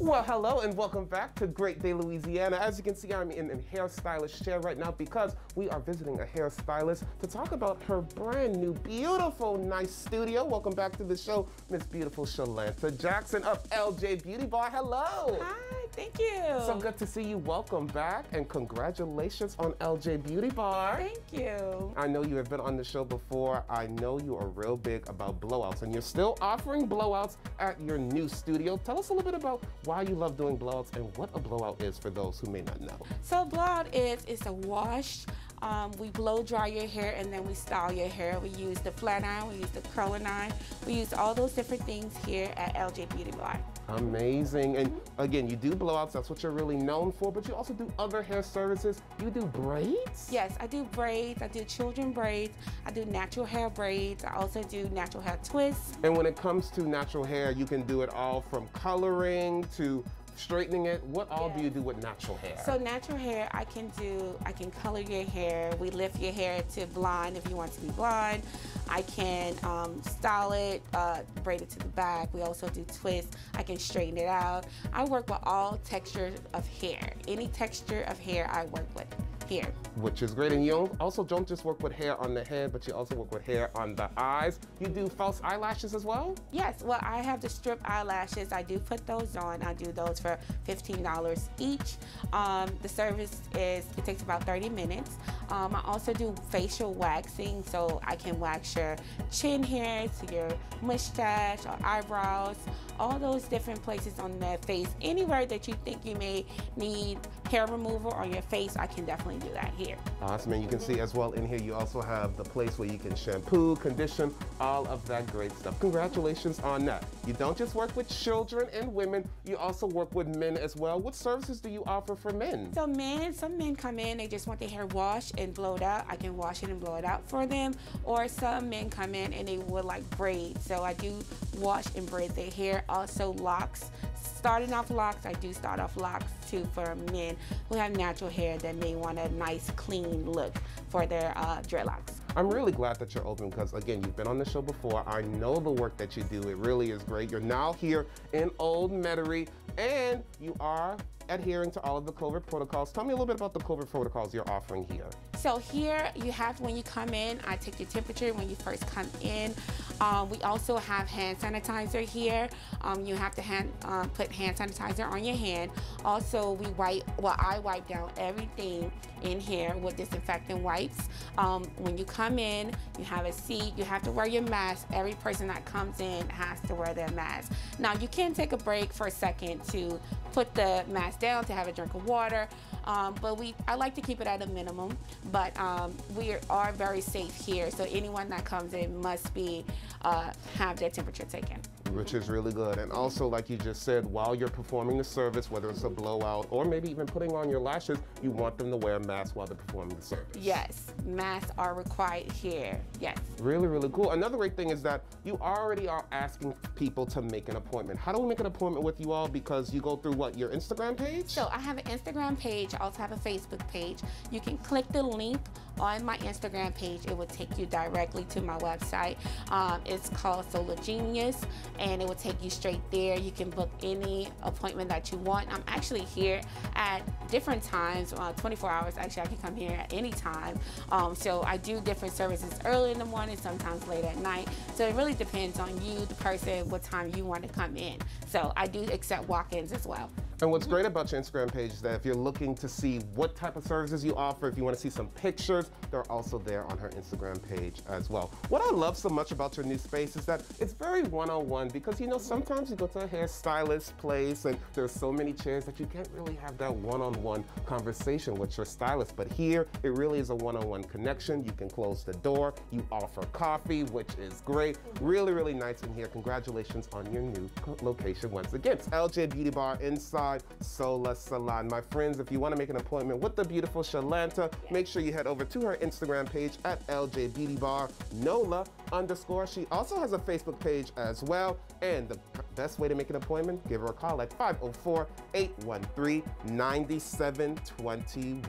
Well, hello and welcome back to Great Day Louisiana. As you can see, I'm in a hairstylist chair right now because we are visiting a hairstylist to talk about her brand new, beautiful, nice studio. Welcome back to the show, Miss Beautiful Shalanta Jackson of LJ Beauty Bar. Hello. Hi, thank you. So good to see you. Welcome back and congratulations on LJ Beauty Bar. Thank you. I know you have been on the show before. I know you are real big about blowouts and you're still offering blowouts at your new studio. Tell us a little bit about why you love doing blowouts and what a blowout is for those who may not know. So blowout is it's a wash. Um, we blow dry your hair and then we style your hair. We use the flat iron, we use the curling iron. We use all those different things here at LJ Beauty Bar. Amazing. And again, you do blowouts, that's what you're really known for, but you also do other hair services. You do braids? Yes, I do braids, I do children braids, I do natural hair braids, I also do natural hair twists. And when it comes to natural hair, you can do it all from coloring to straightening it. What all yes. do you do with natural hair? So natural hair, I can do, I can color your hair. We lift your hair to blonde if you want to be blonde. I can um, style it, uh, braid it to the back. We also do twists. I can straighten it out. I work with all textures of hair. Any texture of hair I work with here. Which is great. And you also don't just work with hair on the head, but you also work with hair on the eyes. You do false eyelashes as well? Yes. Well, I have the strip eyelashes. I do put those on. I do those for $15 each. Um, the service is, it takes about 30 minutes. Um, I also do facial waxing, so I can wax your chin hair to your mustache or eyebrows, all those different places on the face. Anywhere that you think you may need hair removal on your face, I can definitely do that here. Awesome, and you can see as well in here, you also have the place where you can shampoo, condition, all of that great stuff. Congratulations on that. You don't just work with children and women, you also work with men as well. What services do you offer for men? So men, some men come in, they just want their hair washed and blowed out. I can wash it and blow it out for them. Or some men come in and they would like braid. So I do wash and braid their hair. Also locks, starting off locks, I do start off locks too for men who have natural hair that may want a nice clean look for their uh, dreadlocks. I'm really glad that you're open because again, you've been on the show before. I know the work that you do. It really is great. You're now here in Old Metairie and you are adhering to all of the COVID protocols. Tell me a little bit about the COVID protocols you're offering here. So here you have when you come in, I take your temperature when you first come in. Um, we also have hand sanitizer here. Um, you have to hand, um, put hand sanitizer on your hand. Also, we wipe, well, I wipe down everything in here with disinfectant wipes. Um, when you come in, you have a seat, you have to wear your mask. Every person that comes in has to wear their mask. Now, you can take a break for a second to put the mask down, to have a drink of water, um, but we, I like to keep it at a minimum, but um, we are very safe here. So anyone that comes in must be, uh, have their temperature taken which is really good. And also, like you just said, while you're performing the service, whether it's a blowout or maybe even putting on your lashes, you want them to wear a mask while they're performing the service. Yes, masks are required here, yes. Really, really cool. Another great thing is that you already are asking people to make an appointment. How do we make an appointment with you all? Because you go through what, your Instagram page? So I have an Instagram page, I also have a Facebook page. You can click the link on my Instagram page. It will take you directly to my website. Um, it's called SolaGenius and it will take you straight there. You can book any appointment that you want. I'm actually here at different times, uh, 24 hours. Actually, I can come here at any time. Um, so I do different services early in the morning, sometimes late at night. So it really depends on you, the person, what time you want to come in. So I do accept walk-ins as well. And what's great about your Instagram page is that if you're looking to see what type of services you offer, if you want to see some pictures, they're also there on her Instagram page as well. What I love so much about your new space is that it's very one-on-one because you know sometimes you go to a hairstylist place and there's so many chairs that you can't really have that one-on-one conversation with your stylist. But here, it really is a one-on-one -on -one connection. You can close the door. You offer coffee, which is great. Really, really nice in here. Congratulations on your new location once again. It's LJ Beauty Bar Sola Salon. My friends, if you want to make an appointment with the beautiful Shalanta, make sure you head over to her Instagram page at LJ Beauty Bar, NOLA underscore. She also has a Facebook page as well. And the best way to make an appointment, give her a call at 504 813 9721.